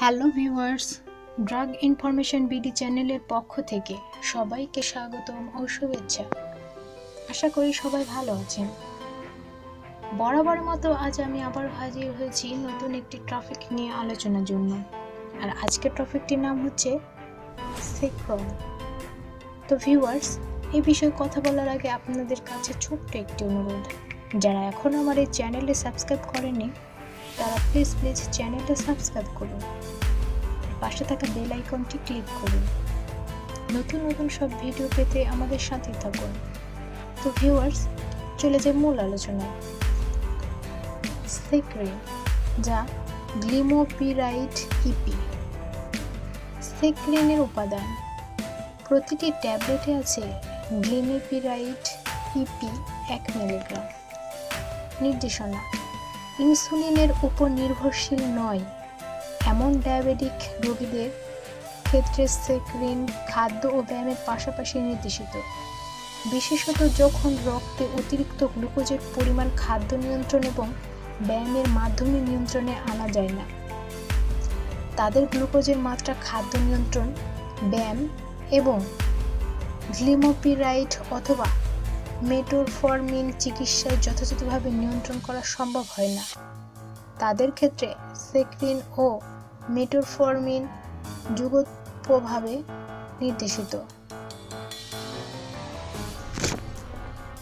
Hello viewers, drug information BD চ্যানেলের পক্ষ থেকে সবাইকে স্বাগতম ও শুভেচ্ছা। আশা করি সবাই ভালো আছেন। বরাবর মতো আজ আমি আবার হাজির হয়েছি নতুন একটি ট্রাফিক নিয়ে আলোচনার জন্য। আর আজকের টপিকটির নাম হচ্ছে সেক্রম তো ভিউয়ার্স, এই বিষয়ে কথা বলার আগে আপনাদের কাছে ছোট্ট একটি অনুরোধ। যারা এখনও আমার এই চ্যানেলে সাবস্ক্রাইব করেনি প্লিজ প্লিজ চ্যানেলটা সাবস্ক্রাইব করুন। পাশে থাকা বেল আইকনটি ক্লিক করুন। নতুন নতুন সব ভিডিও পেতে আমাদের সাথে থাকুন। তো ভিউয়ার্স চলে যায় মূল আলোচনায়। সেক্রিন যা গ্লিমোপিরাইট ইপি সেক্রিনের উপাদান। প্রতিটি ট্যাবলেটে আছে গ্লিমিপিরাইট ইপি এক মিলিগ্রাম নির্দেশনা। ইনসুলিনের উপর নির্ভরশীল নয়। এমন ডায়াবেটিক রোগীদের ক্ষেত্রে সেক্রিন, খাদ্য ও ব্যায়ামের পাশাপাশি নির্দেশিত। বিশেষত যখন রক্তে অতিরিক্ত গ্লুকোজের পরিমাণ খাদ্য নিয়ন্ত্রণ এবং ব্যায়ামের মাধ্যমে নিয়ন্ত্রণে আনা যায় না। তাদের গ্লুকোজের মাত্রা, খাদ্য নিয়ন্ত্রণ, ব্যায়াম এবং গ্লিমোপিরাইট অথবা মেটোরফরমিন চিকিৎসায় যথাযথভাবে নিয়ন্ত্রণ করা সম্ভব হয় না। তাদের ক্ষেত্রে সেক্রিন ও মেটোরফরমিন যুগোপভাবে নির্দেশিত।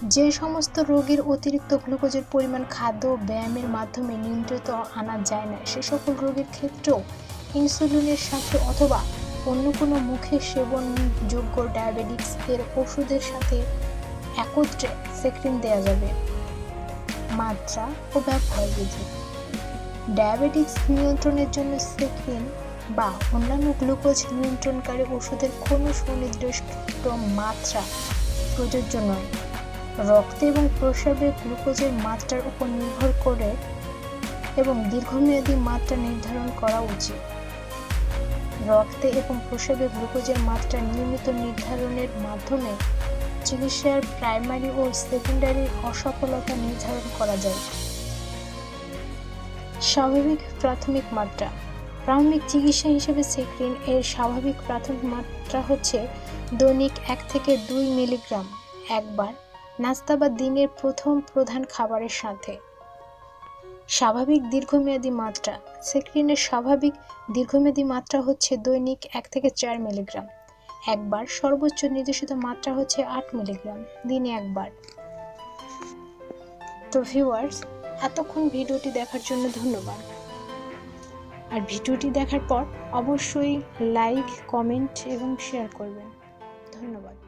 যে সমস্ত রোগীর অতিরিক্ত গ্লুকোজের পরিমাণ খাদ্য ও ব্যায়ামের মাধ্যমে নিয়ন্ত্রিত আনা যায় না, সে সকল রোগীর ক্ষেত্রেও ইনসুলিনের সাথে অথবা অন্য কোনো মুখে সেবনযোগ্য ডায়াবেটিক্স এর ওষুধের সাথে একত্রে সেক্রিন দেওয়া যাবে। মাত্রা ও ব্যবহার বিধি ডায়াবেটিক্স নিয়ন্ত্রণের জন্য সেক্রিন বা অন্যান্য গ্লুকোজ নিয়ন্ত্রণকারী ওষুধের কোনো সুনির্দিষ্ট মাত্রা প্রযোজ্য নয়। রক্তে এবং প্রস্রাবে গ্লুকোজের মাত্রার উপর নির্ভর করে এবং দীর্ঘমেয়াদী মাত্রা নির্ধারণ করা উচিত। রক্তে এবং প্রস্রাবে গ্লুকোজের মাত্রা নিয়মিত নির্ধারণের মাধ্যমে চিকিৎসার প্রাইমারি ও সেকেন্ডারি অসফলতা নির্ধারণ করা যায়। স্বাভাবিক প্রাথমিক মাত্রা। প্রাথমিক চিকিৎসা হিসেবে সেক্রিন এর স্বাভাবিক প্রাথমিক মাত্রা হচ্ছে দৈনিক এক থেকে দুই মিলিগ্রাম একবার, নাস্তা বা দিনের প্রথম প্রধান খাবারের সাথে। স্বাভাবিক দীর্ঘমেয়াদী মাত্রা। সেক্রিনের স্বাভাবিক দীর্ঘমেয়াদী মাত্রা হচ্ছে দৈনিক এক থেকে চার মিলিগ্রাম। একবার। সর্বোচ্চ নির্দেশিত মাত্রা হচ্ছে আট মিলিগ্রাম, দিনে একবার। তো ভিউয়ার্স এতক্ষণ ভিডিওটি দেখার জন্য ধন্যবাদ। আর ভিডিওটি দেখার পর অবশ্যই লাইক কমেন্ট এবং শেয়ার করবেন। ধন্যবাদ।